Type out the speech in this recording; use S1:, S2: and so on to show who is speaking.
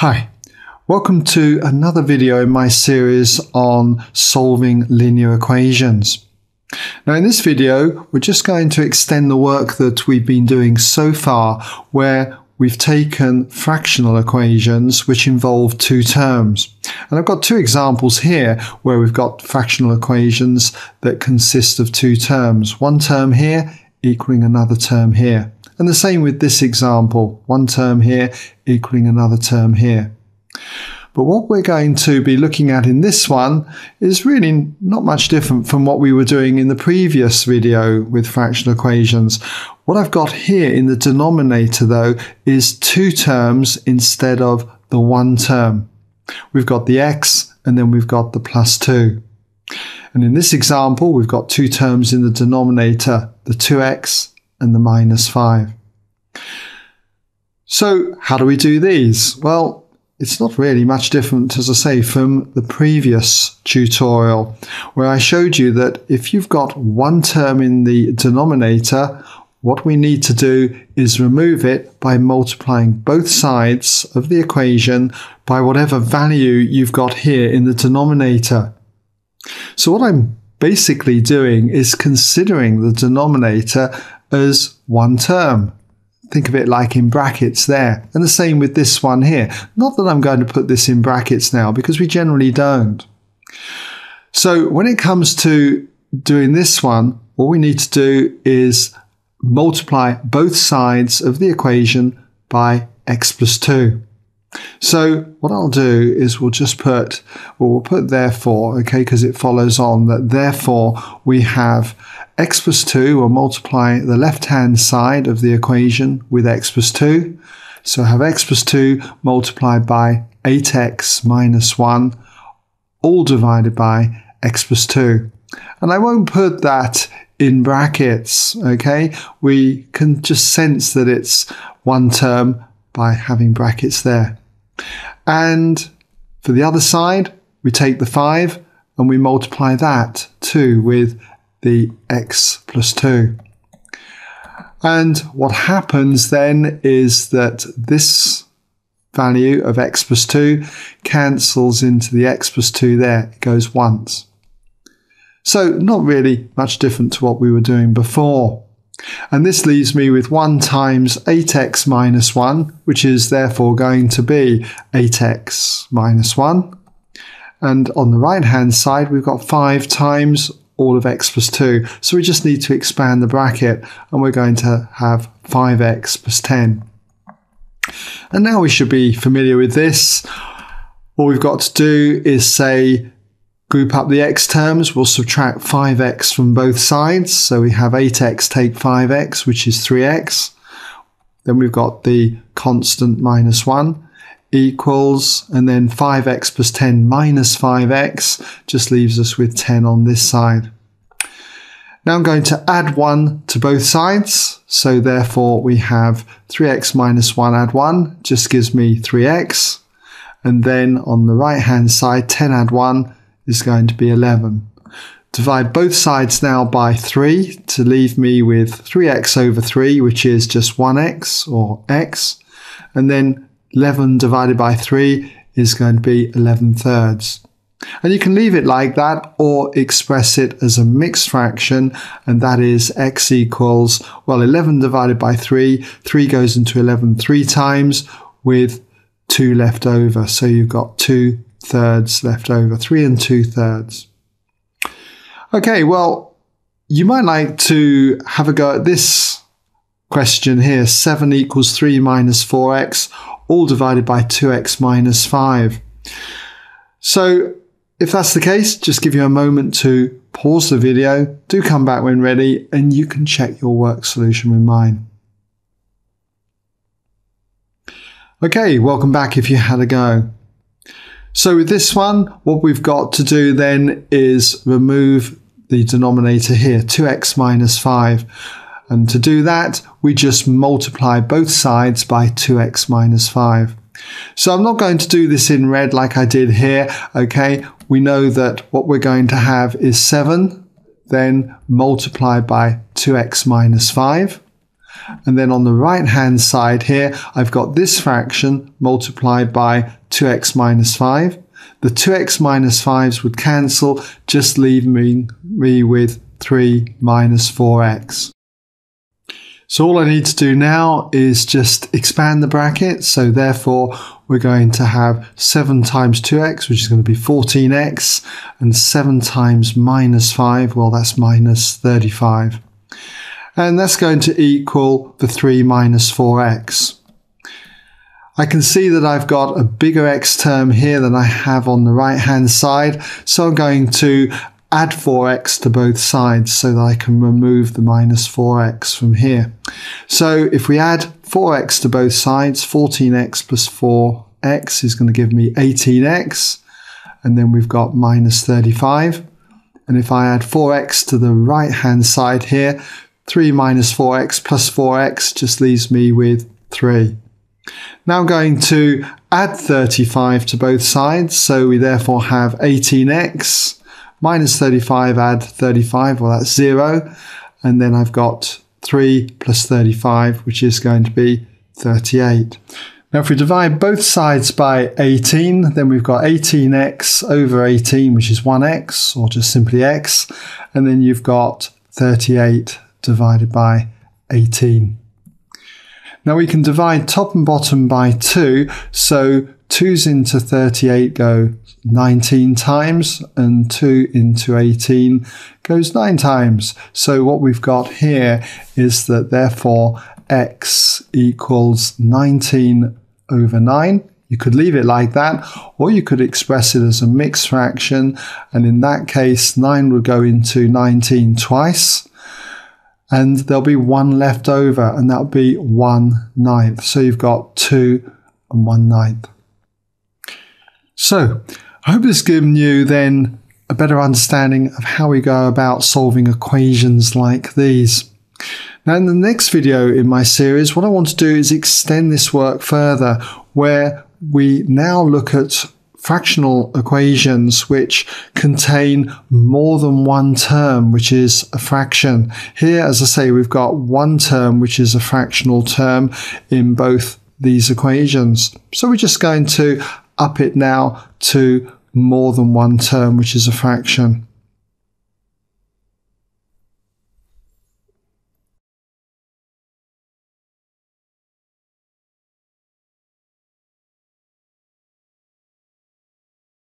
S1: Hi, welcome to another video in my series on solving linear equations. Now in this video, we're just going to extend the work that we've been doing so far where we've taken fractional equations which involve two terms. And I've got two examples here where we've got fractional equations that consist of two terms. One term here equaling another term here. And the same with this example, one term here equaling another term here. But what we're going to be looking at in this one is really not much different from what we were doing in the previous video with fractional equations. What I've got here in the denominator though is two terms instead of the one term. We've got the x and then we've got the plus 2. And in this example, we've got two terms in the denominator, the 2x and the minus 5. So how do we do these? Well, it's not really much different, as I say, from the previous tutorial where I showed you that if you've got one term in the denominator, what we need to do is remove it by multiplying both sides of the equation by whatever value you've got here in the denominator. So what I'm basically doing is considering the denominator as one term. Think of it like in brackets there. And the same with this one here. Not that I'm going to put this in brackets now because we generally don't. So when it comes to doing this one, all we need to do is multiply both sides of the equation by x plus 2. So what I'll do is we'll just put, well, we'll put therefore, okay, because it follows on that therefore we have x plus 2, we'll multiply the left-hand side of the equation with x plus 2. So I have x plus 2 multiplied by 8x minus 1, all divided by x plus 2. And I won't put that in brackets, okay? We can just sense that it's one term by having brackets there. And for the other side, we take the 5 and we multiply that too with the x plus 2. And what happens then is that this value of x plus 2 cancels into the x plus 2 there. It goes once. So not really much different to what we were doing before. And this leaves me with 1 times 8x minus 1, which is therefore going to be 8x minus 1. And on the right hand side, we've got 5 times all of x plus 2. So we just need to expand the bracket and we're going to have 5x plus 10. And now we should be familiar with this. All we've got to do is say Group up the x terms, we'll subtract 5x from both sides. So we have 8x take 5x, which is 3x. Then we've got the constant minus 1 equals, and then 5x plus 10 minus 5x just leaves us with 10 on this side. Now I'm going to add 1 to both sides. So therefore we have 3x minus 1 add 1 just gives me 3x. And then on the right hand side, 10 add 1 is going to be 11. Divide both sides now by 3 to leave me with 3x over 3, which is just 1x or x. And then 11 divided by 3 is going to be 11 thirds. And you can leave it like that or express it as a mixed fraction, and that is x equals, well, 11 divided by 3, 3 goes into 11 three times with 2 left over. So you've got 2 thirds left over, three and two thirds. Okay, well, you might like to have a go at this question here. 7 equals 3 minus 4x, all divided by 2x minus 5. So if that's the case, just give you a moment to pause the video, do come back when ready, and you can check your work solution with mine. Okay, welcome back if you had a go. So with this one, what we've got to do then is remove the denominator here, 2x minus 5. And to do that, we just multiply both sides by 2x minus 5. So I'm not going to do this in red like I did here, okay? We know that what we're going to have is 7, then multiplied by 2x minus 5. And then on the right hand side here, I've got this fraction multiplied by 2x minus 5. The 2x minus 5s would cancel, just leaving me, with 3 minus 4x. So all I need to do now is just expand the bracket. So therefore, we're going to have 7 times 2x, which is going to be 14x, and 7 times minus 5, well, that's minus 35 and that's going to equal the 3 minus 4x. I can see that I've got a bigger x term here than I have on the right hand side, so I'm going to add 4x to both sides so that I can remove the minus 4x from here. So if we add 4x to both sides, 14x plus 4x is going to give me 18x, and then we've got minus 35. And if I add 4x to the right hand side here, 3 minus 4x plus 4x just leaves me with 3. Now I'm going to add 35 to both sides, so we therefore have 18x minus 35 add 35, well that's 0, and then I've got 3 plus 35, which is going to be 38. Now, if we divide both sides by 18, then we've got 18x over 18, which is 1x, or just simply x, and then you've got 38 divided by 18. Now we can divide top and bottom by 2, so 2's into 38 go 19 times, and 2 into 18 goes 9 times. So what we've got here is that therefore x equals 19 over 9. You could leave it like that, or you could express it as a mixed fraction, and in that case, 9 would go into 19 twice and there'll be one left over, and that'll be one ninth. So you've got two and one ninth. So I hope this has given you then a better understanding of how we go about solving equations like these. Now, in the next video in my series, what I want to do is extend this work further, where we now look at fractional equations which contain more than one term, which is a fraction. Here, as I say, we've got one term, which is a fractional term in both these equations. So we're just going to up it now to more than one term, which is a fraction.